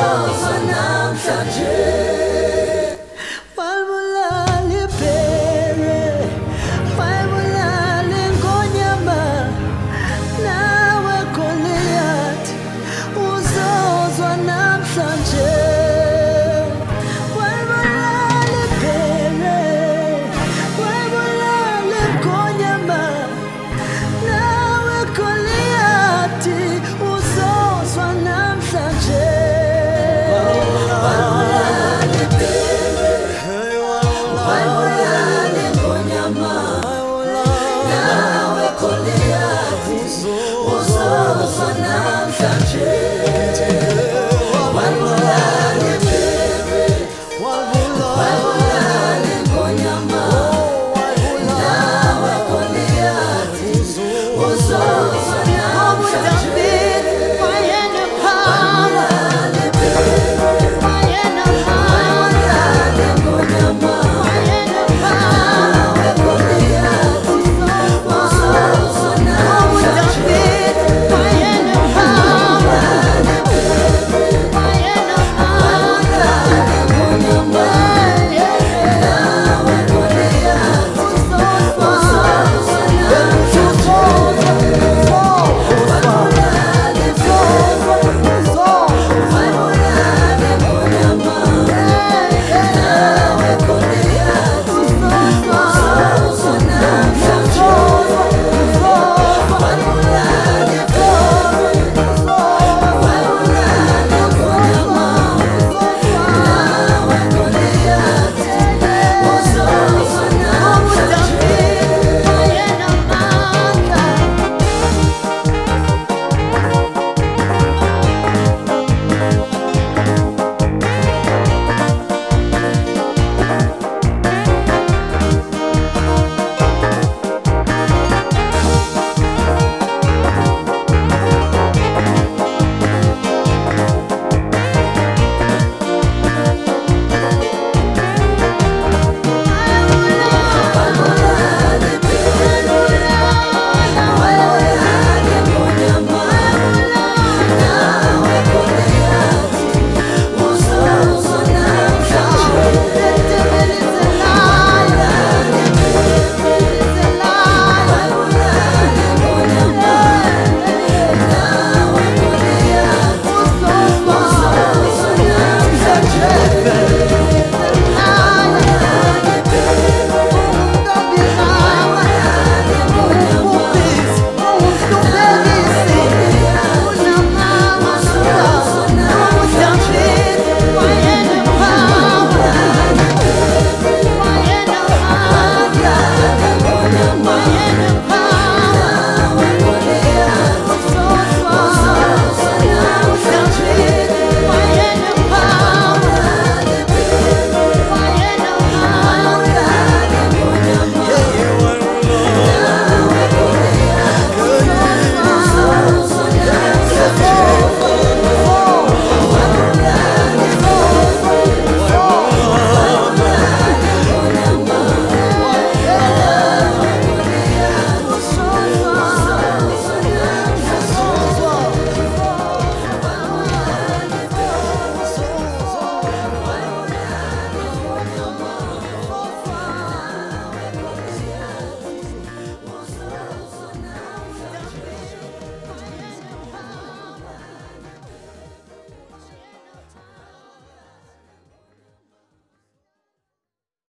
Oh. uzuzunam sen çık